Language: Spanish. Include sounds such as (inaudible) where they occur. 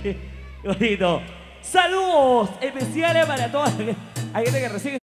(laughs) Qué. Saludos especiales para toda la gente que recién